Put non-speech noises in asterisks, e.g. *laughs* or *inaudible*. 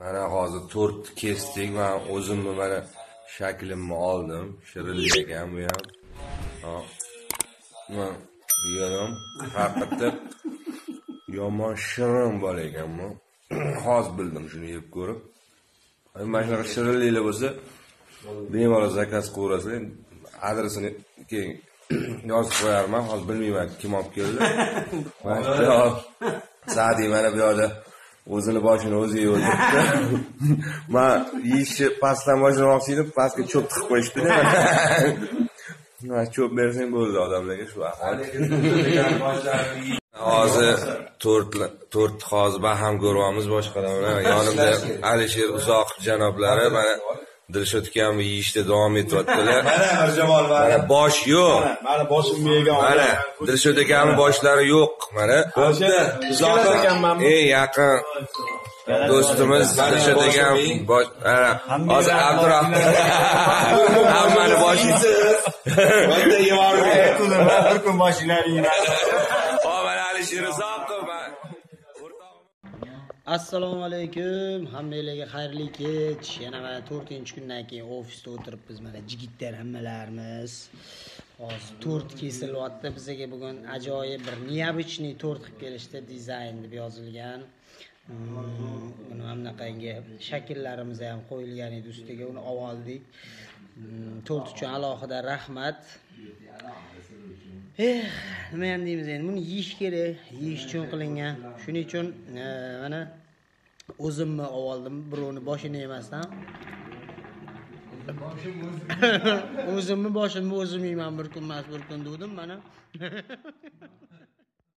Mana hozir to'rt kesdik. Men o'zimni mana shaklimni oldim. Shirinlik ekan bu ham. Men yedim. Haqiqatda yomon shirin bola ekan bu. *clears throat* Hozir bildim shuni yeb ko'rib. Mana shunaqa shirinliklar bo'lsa, bemalol zakaz qilaverasizlar. Adresini keyin *clears throat* yozib qo'yarman. Hozir bilmayman kim olib keldi. *laughs* Mana shu mana bu yerda o'zini boshini o'zi yeyapti. *laughs* Men yeyishni pastdan boshlamoqchi edim, pastga cho'p tiqib qo'yishdi. *laughs* Mana cho'p bersang bo'ldi odamlarga shu. Hozir to'rt to'rt hozir baham ko'ryapmiz boshqalar bilan. Yonimda Alisher Uzoqov janoblari mana Dilshodga ham yeyishda davom etyaptilar. *laughs* Mana Mirjamol Mana bosh yo'q. Mana boshimni yegan Mana Dilshod akamning boshlari yo'q. Mana eng yaqin do'stimiz Dilshod akam hozir Abdurahmon *laughs* hammani boshingiz. Bitta bir kun Alisher Uzoqov va assalomu alaykum. Hammanglarga xayrli kech. Yana mana to'rtinchi kundan keyin ofisda o'tiribmiz. Mana jigitlar hammalarimiz. Hozir tort kesilyapti bizaga bugun. Ajoyib bir необычный tort qilib kelishdi. Dizayn deb yozilgan. Hmm, buni uni mana bunaqangi shakllarimiz ham qo'yilgan edi ustiga. Uni olib oldik hmm, tort uchun alohida rahmat. Eh, nima ham deymiz endi buni yeyish kerak yeyish uchun qilingan. Shuning uchun e, mana o'zimni oldim birovni boshini emasdan *laughs* o'zimni boshimni o'zim yeyman bir kun emas bir kun degandim mana. *laughs*